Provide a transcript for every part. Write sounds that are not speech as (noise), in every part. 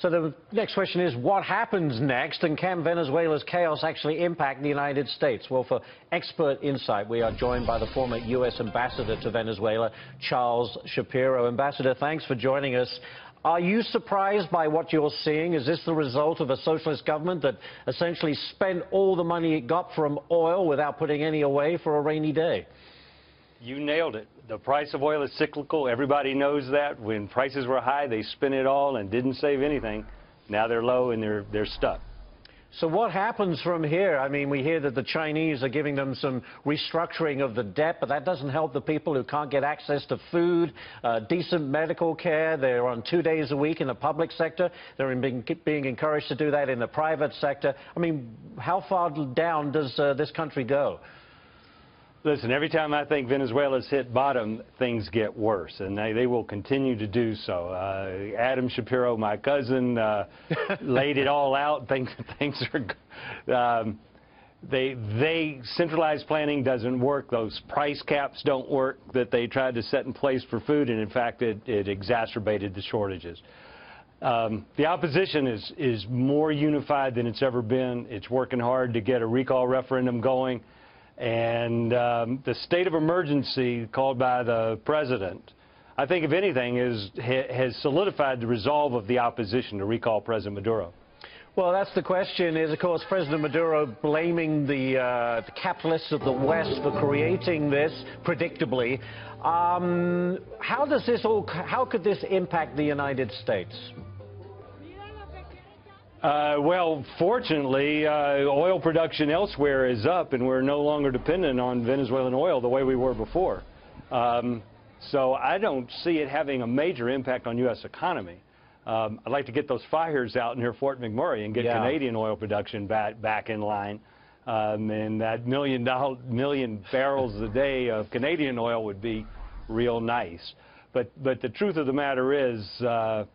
So the next question is, what happens next, and can Venezuela's chaos actually impact the United States? Well, for expert insight, we are joined by the former U.S. ambassador to Venezuela, Charles Shapiro. Ambassador, thanks for joining us. Are you surprised by what you're seeing? Is this the result of a socialist government that essentially spent all the money it got from oil without putting any away for a rainy day? You nailed it. The price of oil is cyclical. Everybody knows that. When prices were high, they spent it all and didn't save anything. Now they're low and they're, they're stuck. So what happens from here? I mean, we hear that the Chinese are giving them some restructuring of the debt, but that doesn't help the people who can't get access to food, uh, decent medical care. They're on two days a week in the public sector. They're being, being encouraged to do that in the private sector. I mean, how far down does uh, this country go? Listen, every time I think Venezuela's hit bottom, things get worse, and they, they will continue to do so. Uh, Adam Shapiro, my cousin, uh, (laughs) laid it all out. Things, (laughs) things are, um, they, they, centralized planning doesn't work. Those price caps don't work that they tried to set in place for food, and in fact, it, it exacerbated the shortages. Um, the opposition is, is more unified than it's ever been. It's working hard to get a recall referendum going. And um, the state of emergency called by the president, I think, if anything, is, ha, has solidified the resolve of the opposition to recall President Maduro. Well, that's the question is, of course, President Maduro blaming the, uh, the capitalists of the West for creating this, predictably. Um, how does this all, how could this impact the United States? Uh, well, fortunately, uh, oil production elsewhere is up, and we're no longer dependent on Venezuelan oil the way we were before. Um, so I don't see it having a major impact on U.S. economy. Um, I'd like to get those fires out near Fort McMurray and get yeah. Canadian oil production back, back in line. Um, and that million, dollar, million barrels a day of Canadian oil would be real nice. But, but the truth of the matter is, uh,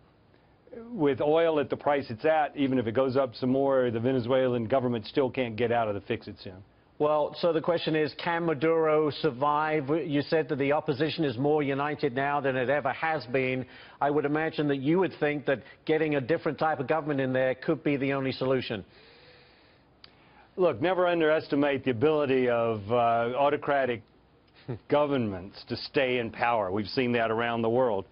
with oil at the price it's at, even if it goes up some more, the Venezuelan government still can't get out of the fix it's in. Well, so the question is, can Maduro survive? You said that the opposition is more united now than it ever has been. I would imagine that you would think that getting a different type of government in there could be the only solution. Look, never underestimate the ability of uh, autocratic (laughs) governments to stay in power. We've seen that around the world.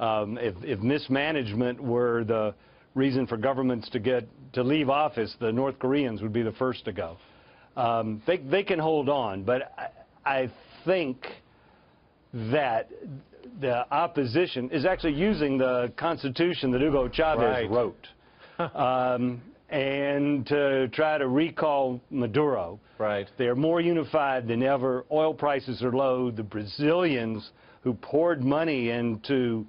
Um, if, if mismanagement were the reason for governments to get to leave office, the North Koreans would be the first to go. Um, they, they can hold on, but I, I think that the opposition is actually using the Constitution that Hugo Chavez right. wrote. (laughs) um, and to try to recall Maduro. Right. They're more unified than ever. Oil prices are low. The Brazilians who poured money into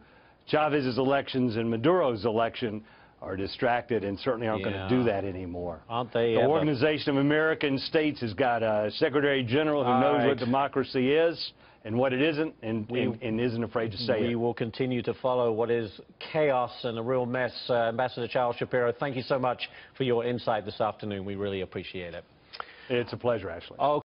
Chavez's elections and Maduro's election are distracted and certainly aren't yeah. going to do that anymore. Aren't they? The ever? Organization of American States has got a Secretary General who All knows right. what democracy is and what it isn't and, we, and, and isn't afraid to say we it. We will continue to follow what is chaos and a real mess. Uh, Ambassador Charles Shapiro, thank you so much for your insight this afternoon. We really appreciate it. It's a pleasure, Ashley. Okay.